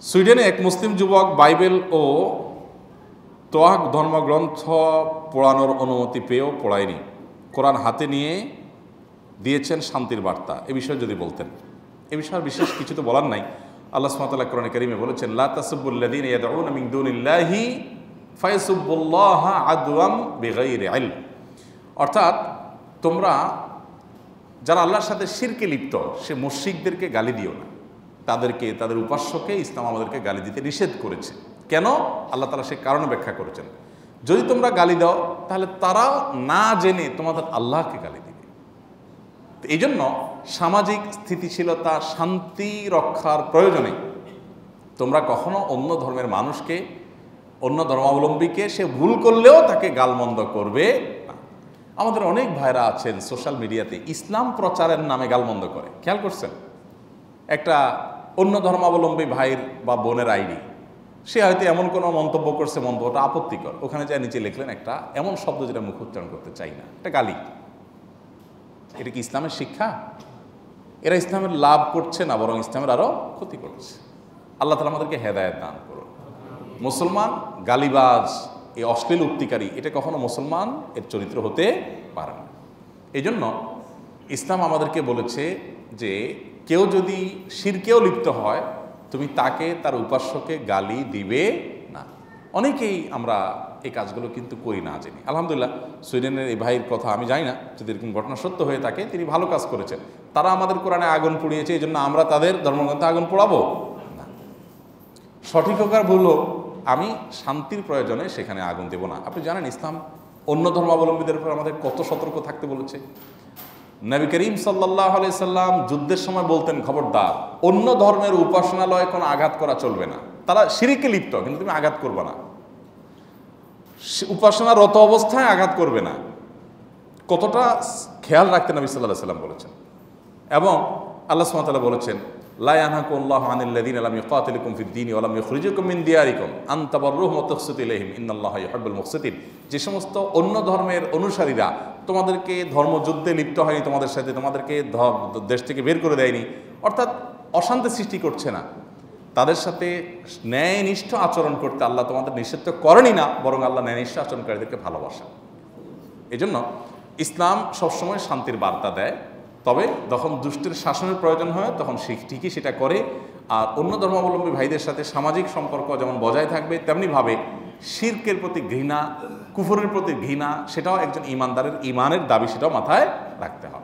সুইডেনে এক মুসলিম যুবক বাইবেল ও তোয়াক ধর্মগ্রন্থ পড়ানোর অনুমতি পেয়েও পড়ায়নি। কোরআন হাতে নিয়ে দিয়েছেন শান্তির বার্তা। এ বিষয়ে যদি বলতেন। এ বিষয়ে বিশেষ কিছু তো বলার নাই। আল্লাহ সুমাতাল্লাহ কোরআন করিমে বলেছেন, লা ফায়াসুবুল্লাহ আদওয়াম বিগাইরি ইলম। অর্থাৎ তোমরা, যারা আল্লাহর সাথে শিরকে লিপ্ত, সে মুশরিকদেরকে গালি দিও না। তাদেরকে, তাদের উপাস্যকে ইসলাম আমাদেরকে গালি দিতে নিষেধ করেছে। কেন? আল্লাহ তালা সে কারণে ব্যাখ্যা করেছেন। যদি তোমরা গালি দাও, তাহলে তারাও না জেনে তোমাদের আল্লাহকে গালি দিবে। এই জন্য সামাজিক স্থিতিশীলতা, শান্তি রক্ষার প্রয়োজনে তোমরা কখনো অন্য ধর্মের মানুষকে, অন্য ধর্মাবলম্বীকে সে ভুল করলেও তাকে গালমন্দ করবে আমাদের অনেক ভাইরা আছেন সোশ্যাল মিডিয়াতে, ইসলাম প্রচারের নামে গালমন্দ করে। খেয়াল করছেন? একটা অন্য ধর্মাবলম্বী ভাইয়ের বা বোনের আইডি। সে হয়তো এমন কোনো মন্তব্য করছে, মন্তব্যটা আপত্তিকর। ওখানে যা নিচে লিখলেন একটা এমন শব্দ যেটা মুখ উচ্চারণ করতে চাই না। একটা গালি। এটা কি ইসলামের শিক্ষা? এরা ইসলামের লাভ করছে না, বরং ইসলামের আরও ক্ষতি করছে। আল্লাহ তালা আমাদেরকে হেদায়ত দান করুন। মুসলমান, গালিবাজ, এই অশ্লীল উক্তিকারী, এটা কখনো মুসলমান এর চরিত্র হতে পারে না। এই জন্য ইসলাম আমাদেরকে বলেছে যে কেউ যদি শিরকেও লিপ্ত হয়, তুমি তাকে তার উপাস্যকে গালি দিবে না। অনেকেই আমরা এই কাজগুলো কিন্তু করি না জেনে। আলহামদুলিল্লাহ, সুইডেনের এই ভাইয়ের কথা আমি জানি না, যদি এরকম ঘটনা সত্য হয়ে থাকে, তিনি ভালো কাজ করেছেন। তারা আমাদের কোরআনে আগুন পুড়িয়েছে, এই জন্য আমরা তাদের ধর্মগ্রন্থে আগুন পোড়াবো না। সঠিক হোক আর ভুল হোক, আমি শান্তির প্রয়োজনে সেখানে আগুন দেব না। আপনি জানেন ইসলাম অন্য ধর্মাবলম্বীদের উপর আমাদের কত সতর্ক থাকতে বলেছে। নবী করিম সাল্লাহ সাল্লাম যুদ্ধের সময় বলতেন, খবরদার, অন্য ধর্মের উপাসনালয়ে কোনো আঘাত করা চলবে না। তারা সিঁড়িকে লিপ্ত, কিন্তু তুমি আঘাত করবে না। উপাসনারত অবস্থায় আঘাত করবে না। কতটা খেয়াল রাখতে নবী সাল্লাহ সাল্লাম বলেছেন। এবং আল্লাহ সুমাতালা বলেছেন মুকসিতিন যে সমস্ত অন্য ধর্মের অনুসারীরা তোমাদেরকে ধর্মযুদ্ধে লিপ্ত হয়নি তোমাদের সাথে, তোমাদেরকে দেশ থেকে বের করে দেয়নি। অর্থাৎ অশান্তি সৃষ্টি করছে না। তাদের সাথে ন্যায়নিষ্ঠ আচরণ করতে আল্লাহ তোমাদের নিষেধ করেনি না, বরং আল্লাহ ন্যায়নিষ্ঠ আচরণকারীদেরকে ভালোবাসা এই জন্য ইসলাম সবসময় শান্তির বার্তা দেয়। তবে যখন দুষ্টের শাসনের প্রয়োজন হয়, তখন সে ঠিকই সেটা করে। আর অন্য ধর্মাবলম্বী ভাইদের সাথে সামাজিক সম্পর্ক যেমন বজায় থাকবে, তেমনিভাবে শির্কের প্রতি ঘৃণা, কুফরের প্রতি ঘৃণা, সেটাও একজন ইমানদারের, ইমানের দাবি সেটাও মাথায় রাখতে হবে।